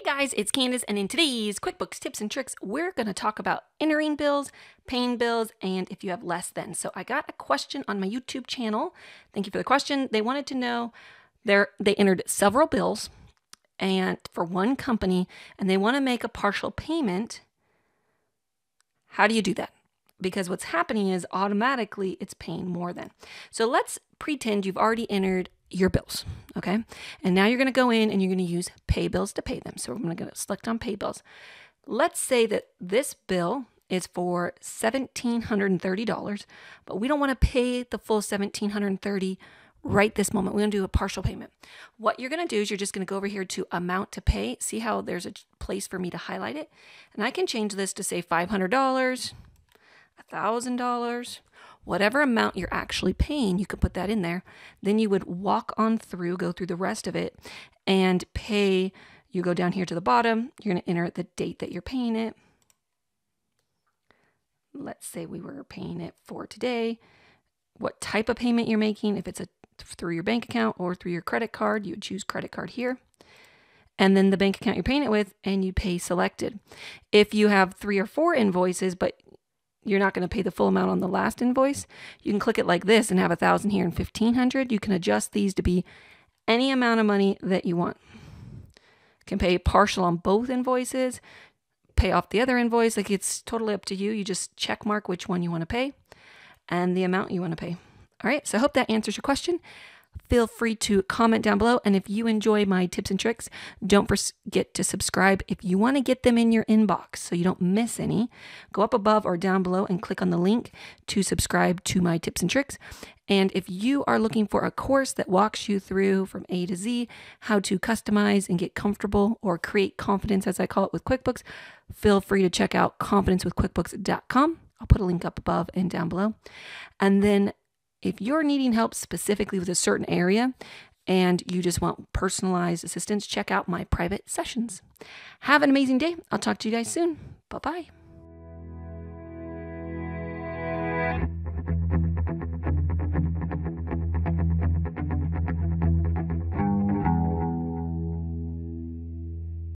Hey guys, it's Candus, and in today's QuickBooks tips and tricks, we're going to talk about entering bills, paying bills, and if you have less than. So I got a question on my YouTube channel. Thank you for the question. They wanted to know they they entered several bills and for one company and they want to make a partial payment. How do you do that? Because what's happening is automatically it's paying more than. So let's pretend you've already entered your bills. Okay. And now you're going to go in and you're going to use pay bills to pay them. So I'm going to select on pay bills. Let's say that this bill is for $1,730, but we don't want to pay the full 1,730 right this moment. We're going to do a partial payment. What you're going to do is you're just going to go over here to amount to pay. See how there's a place for me to highlight it? And I can change this to say $500, $1,000, whatever amount you're actually paying, you could put that in there. Then you would walk on through, go through the rest of it, and pay. You go down here to the bottom, you're going to enter the date that you're paying it. Let's say we were paying it for today. What type of payment you're making, if it's a through your bank account or through your credit card, you would choose credit card here and then the bank account you're paying it with, and you pay selected. If you have three or four invoices, but you're not going to pay the full amount on the last invoice, you can click it like this and have a thousand here and 1500. You can adjust these to be any amount of money that you want. You can pay partial on both invoices, pay off the other invoice. Like it's totally up to you. You just check mark which one you want to pay and the amount you want to pay. All right. So I hope that answers your question feel free to comment down below. And if you enjoy my tips and tricks, don't forget to subscribe. If you want to get them in your inbox so you don't miss any, go up above or down below and click on the link to subscribe to my tips and tricks. And if you are looking for a course that walks you through from A to Z how to customize and get comfortable or create confidence, as I call it, with QuickBooks, feel free to check out confidencewithquickbooks.com. I'll put a link up above and down below. And then if you're needing help specifically with a certain area and you just want personalized assistance, check out my private sessions. Have an amazing day. I'll talk to you guys soon. Bye bye.